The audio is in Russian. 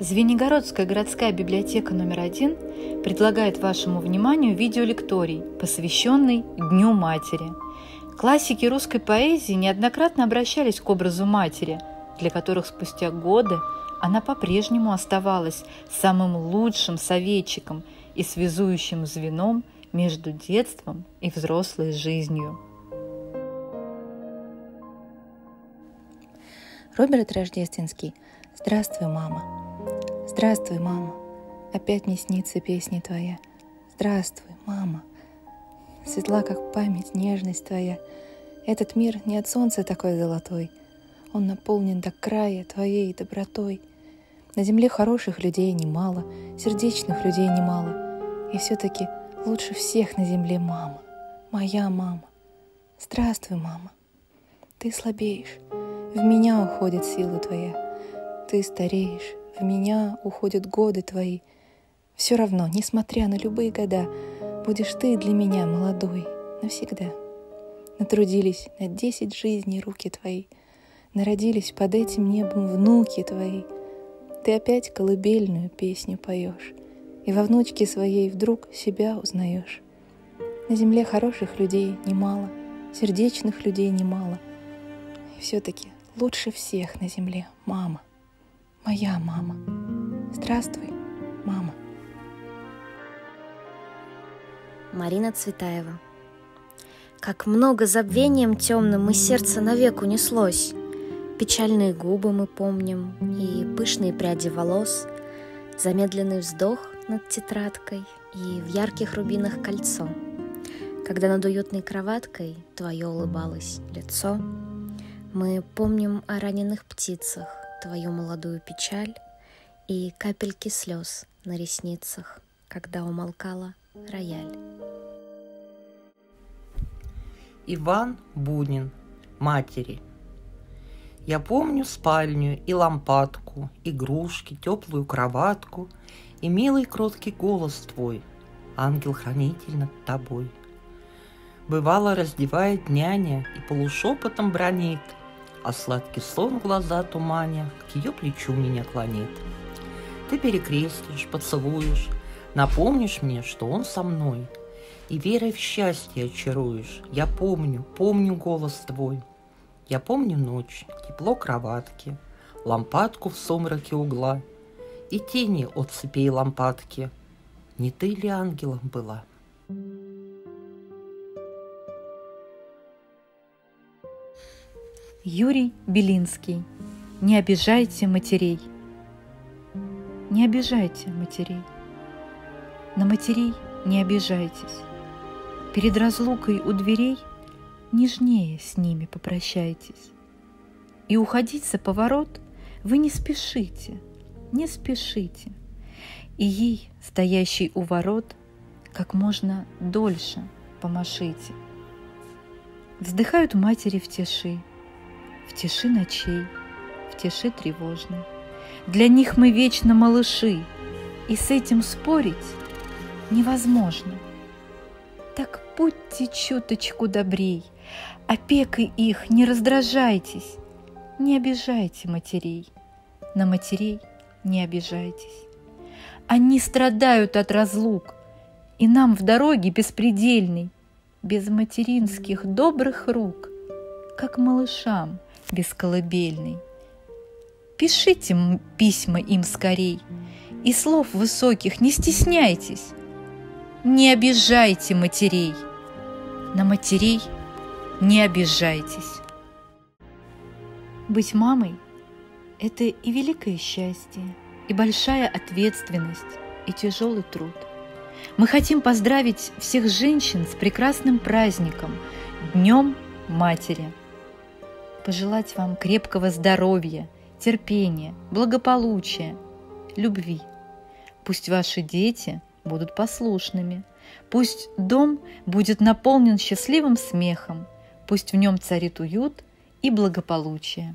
Звенигородская городская библиотека номер один предлагает вашему вниманию видеолекторий, посвященный Дню Матери. Классики русской поэзии неоднократно обращались к образу матери, для которых спустя годы она по-прежнему оставалась самым лучшим советчиком и связующим звеном между детством и взрослой жизнью. Роберт Рождественский. Здравствуй, мама. Здравствуй, мама. Опять мне снится песня твоя. Здравствуй, мама. Светла, как память, нежность твоя. Этот мир не от солнца такой золотой. Он наполнен до края твоей добротой. На земле хороших людей немало, сердечных людей немало. И все-таки лучше всех на земле мама, моя мама. Здравствуй, мама. Ты слабеешь, в меня уходит сила твоя. Ты стареешь, в меня уходят годы твои. Все равно, несмотря на любые года, будешь ты для меня молодой навсегда. Натрудились на десять жизней руки твои, Народились под этим небом внуки твои. Ты опять колыбельную песню поешь, И во внучке своей вдруг себя узнаешь. На земле хороших людей немало, Сердечных людей немало. И все-таки лучше всех на земле мама, моя мама. Здравствуй, мама. Марина Цветаева. Как много забвением темным и сердце навек унеслось. Печальные губы мы помним и пышные пряди волос, Замедленный вздох над тетрадкой и в ярких рубинах кольцо. Когда над уютной кроваткой твое улыбалось лицо — мы помним о раненых птицах, твою молодую печаль и капельки слез на ресницах, когда умолкала рояль. Иван Бунин. Матери. Я помню спальню и лампадку, Игрушки, теплую кроватку И милый кроткий голос твой, Ангел-хранитель над тобой. Бывало, раздевает няня И полушепотом бронит — а сладкий сон глаза туманя к ее плечу меня клонит. Ты перекрестишь, поцелуешь, напомнишь мне, что он со мной, и верой в счастье очаруешь. Я помню, помню голос твой. Я помню ночь, тепло кроватки, лампадку в сумраке угла и тени от цепей лампадки. Не ты ли ангелом была? Юрий Белинский. Не обижайте матерей. Не обижайте матерей. На матерей не обижайтесь. Перед разлукой у дверей нежнее с ними попрощайтесь. И уходить за поворот вы не спешите, не спешите. И ей, стоящей у ворот, как можно дольше помашите. Вздыхают матери в тиши, в тиши ночей, в тиши тревожной. Для них мы вечно малыши, и с этим спорить невозможно. Так будьте чуточку добрей, опекой их не раздражайтесь, не обижайте матерей, на матерей не обижайтесь. Они страдают от разлук, и нам в дороге беспредельной, без материнских добрых рук, как малышам – без колыбельной. Пишите письма им скорей, и слов высоких не стесняйтесь. Не обижайте матерей, на матерей не обижайтесь. Быть мамой – это и великое счастье, и большая ответственность, и тяжелый труд. Мы хотим поздравить всех женщин с прекрасным праздником – Днем Матери – пожелать вам крепкого здоровья, терпения, благополучия, любви. Пусть ваши дети будут послушными, пусть дом будет наполнен счастливым смехом, пусть в нем царит уют и благополучие.